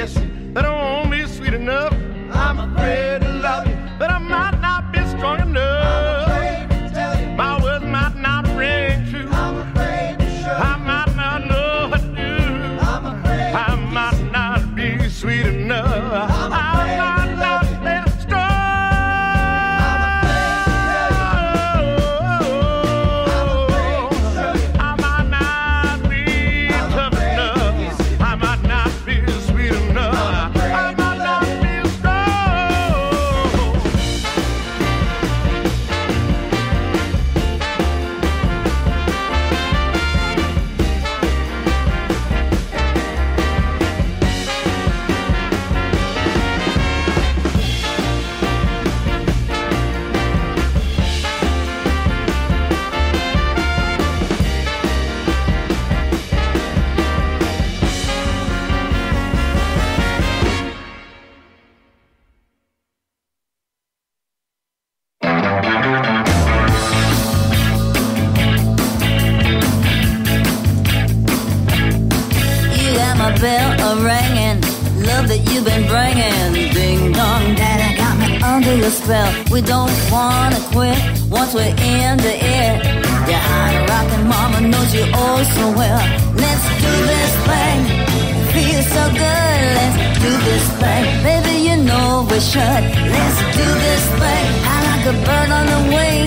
yes. Knows you oh so well. Let's do this thing, feels so good. Let's do this thing, baby. You know we should. Let's do this thing, high like a bird on the wing.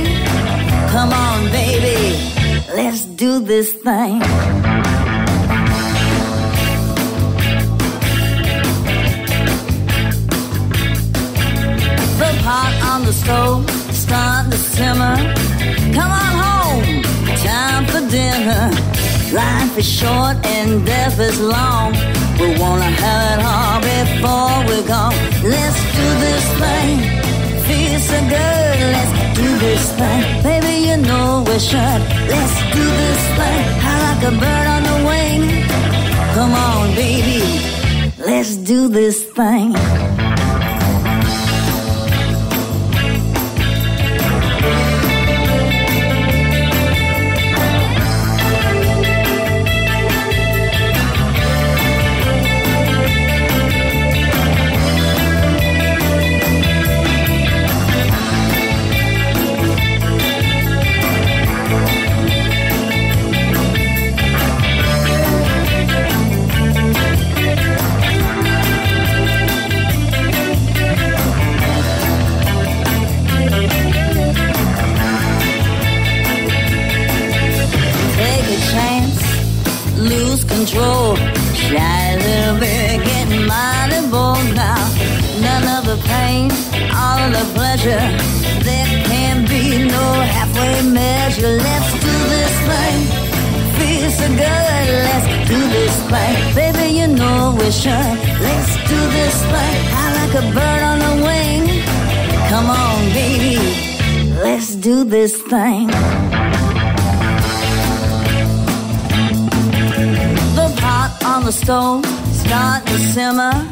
Come on, baby, let's do this thing. The pot on the stove starting to simmer. Life is short and death is long. We wanna have it all before we're gone. Let's do this thing. Feels so good. Let's do this thing. Baby, you know we should. Let's do this thing. High like a bird on the wing. Come on, baby. Let's do this thing. There can be no halfway measure. Let's do this thing. Feels so good. Let's do this thing. Baby, you know we should. Let's do this thing. High like a bird on a wing. Come on, baby. Let's do this thing. The pot on the stove start to simmer.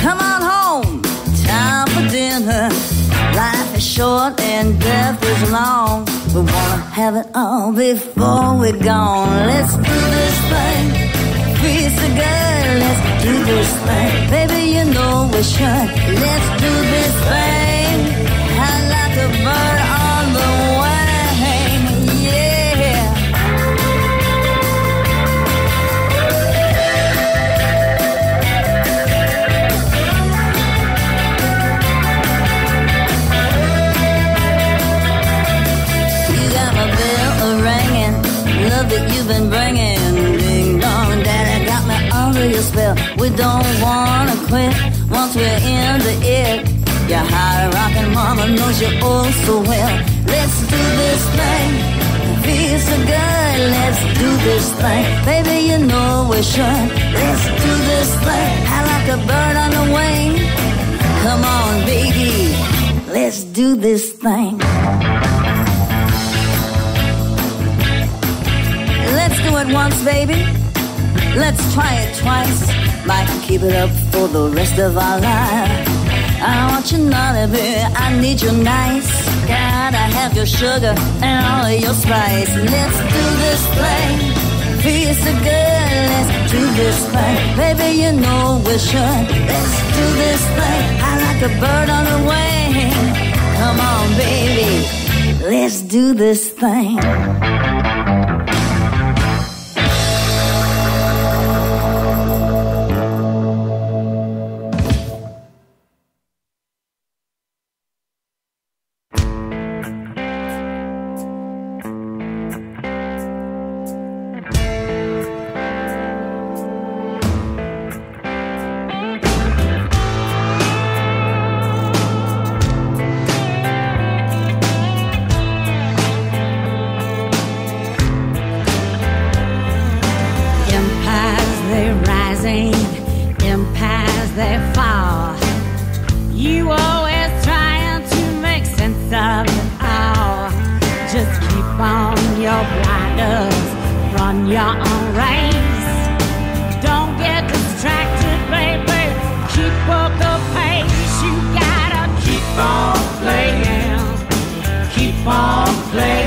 Come on home, time for dinner. Life is short and death is long. We wanna have it all before we're gone. Let's do this thing. Feel so good. Let's do this thing. Baby, you know we should. Let's do this thing. I like a bird on the wing. Your spell. We don't wanna quit once we're into it. Your high rockin' mama knows you all so well. Let's do this thing, feels so good. Let's do this thing, baby. You know we should. Let's do this thing, high like a bird on the wing. Come on, baby, let's do this thing. Let's do it once, baby. Let's try it twice. Might keep it up for the rest of our life. I want you naughty. I need you nice. Gotta have your sugar and all of your spice. Let's do this thing. Feel so good. Let's do this thing. Baby, you know we should. Let's do this thing. I like a bird on the wing. Come on, baby. Let's do this thing. Don't get distracted, baby. Keep up the pace. You gotta keep on playing. Keep on playing.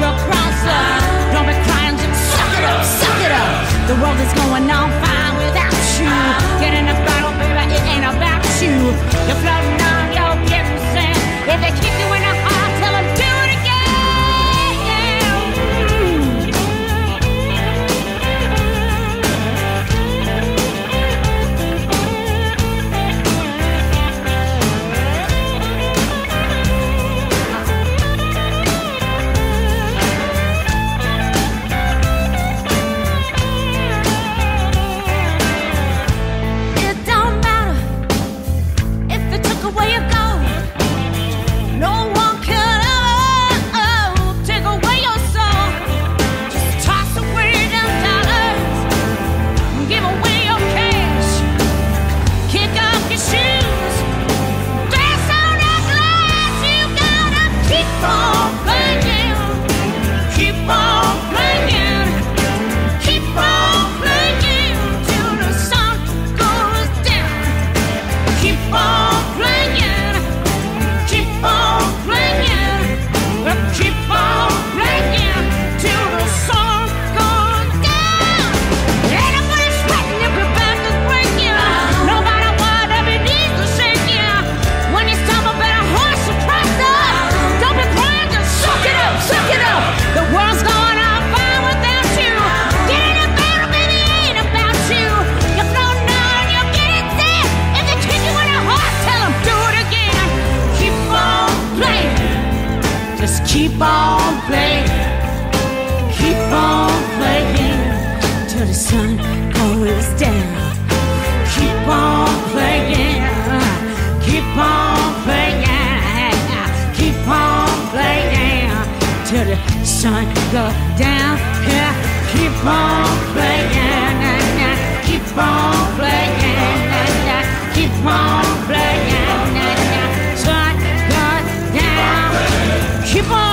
your cry. sun go down. Yeah, keep on playing, and, and keep on playing, and, keep on playing, and, and sun go down. Keep on.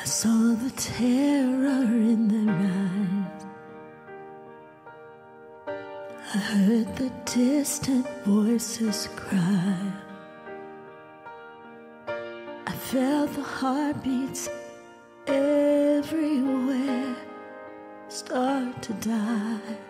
I saw the terror in their eyes. I heard the distant voices cry. I felt the heartbeats everywhere start to die.